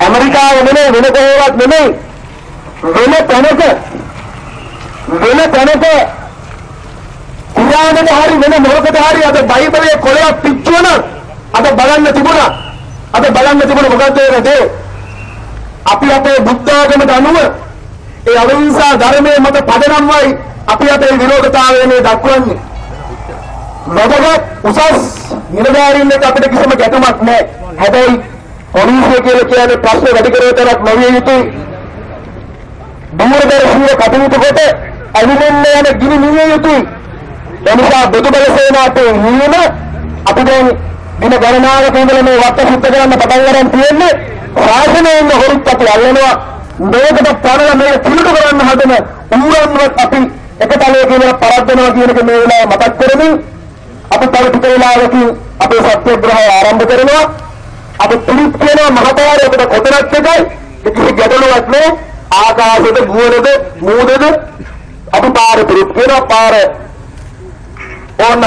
ඇමරිකාව නෙමෙයි වෙන කොහෙවත් නෙමෙයි. වෙන තැනක වෙන තැනක කුරානට හරි වෙන මොකකට හරි අද බයිබලයේ කොලයක් පිච්චුවන අද බලන්න තිබුණා. අද බලන්න තිබුණ මොකද්ද ඒ දේ? අපි අපේ බුද්ධ ආගමට අනුව ඒ අවිහිංසා ධර්මයේ මත පදනම්වයි අපි අපේ විරෝධතාවය මේ දක්වන්නේ. නොදගත් උසස් නිලධාරීන්ට අපිට කිසිම ගැටුමක් නැහැ. හැබැයි පොලිසිය කියලා කියන්නේ ප්‍රශ්න වැඩි කරවතරක් නොවිය යුතුයි. දූරදර්ශනීය කටයුතු කොට අනුමෙන්න යන ගිනි නිවිය යුතුයි. එනිසා බුදු බල සේනාවේ නියම අපි දැන් දින ගණනාවක ඉඳලා මේ වට සුද්ධ කරන්න පටන් ගන්න තියෙන්නේ ශාසනයෙන් හොරුත් අපි අල්ලනවා මේකට පරල මේ පිළිතු කරන්න හදන ඌරන්වත් අපි එකතලයේ කියලා පරද්දනවා කියන එක මේ වෙලාවේ මතක් කරමින් අපි තව ටික වෙලාවකින් අපේ සත්‍යග්‍රහය ආරම්භ කරනවා අපි පිළිත් කියන මහතාරයකට කොතනක් එකයි? කිසි ගැටලුවක් නෑ ආකාශයේද ගුවනද මූදද අපි පාර පිළිත් කියන පාර ඕන